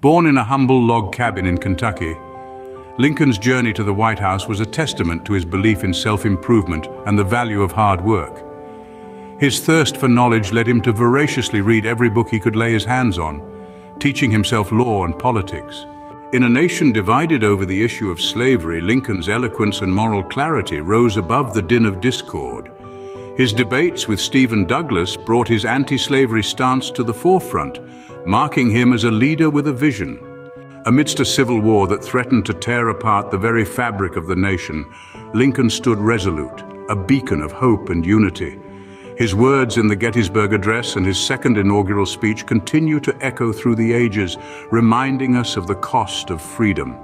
Born in a humble log cabin in Kentucky, Lincoln's journey to the White House was a testament to his belief in self-improvement and the value of hard work. His thirst for knowledge led him to voraciously read every book he could lay his hands on, teaching himself law and politics. In a nation divided over the issue of slavery, Lincoln's eloquence and moral clarity rose above the din of discord. His debates with Stephen Douglas brought his anti-slavery stance to the forefront, marking him as a leader with a vision. Amidst a civil war that threatened to tear apart the very fabric of the nation, Lincoln stood resolute, a beacon of hope and unity. His words in the Gettysburg Address and his second inaugural speech continue to echo through the ages, reminding us of the cost of freedom.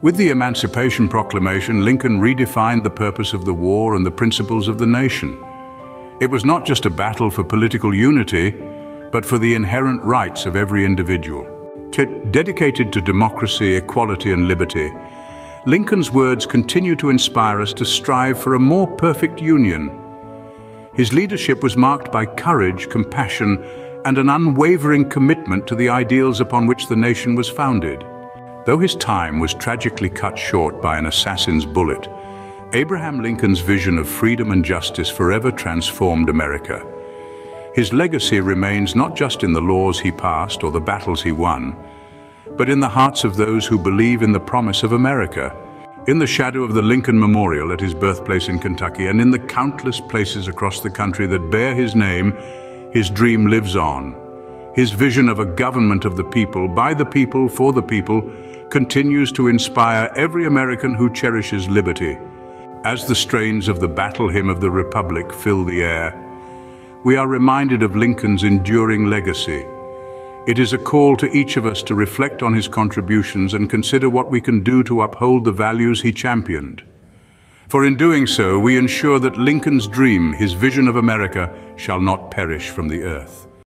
With the Emancipation Proclamation, Lincoln redefined the purpose of the war and the principles of the nation. It was not just a battle for political unity, but for the inherent rights of every individual dedicated to democracy, equality and liberty, Lincoln's words continue to inspire us to strive for a more perfect union. His leadership was marked by courage, compassion and an unwavering commitment to the ideals upon which the nation was founded. Though his time was tragically cut short by an assassin's bullet, Abraham Lincoln's vision of freedom and justice forever transformed America. His legacy remains not just in the laws he passed or the battles he won, but in the hearts of those who believe in the promise of America. In the shadow of the Lincoln Memorial at his birthplace in Kentucky and in the countless places across the country that bear his name, his dream lives on. His vision of a government of the people, by the people, for the people, continues to inspire every American who cherishes liberty. As the strains of the battle hymn of the Republic fill the air, we are reminded of Lincoln's enduring legacy. It is a call to each of us to reflect on his contributions and consider what we can do to uphold the values he championed. For in doing so, we ensure that Lincoln's dream, his vision of America, shall not perish from the earth.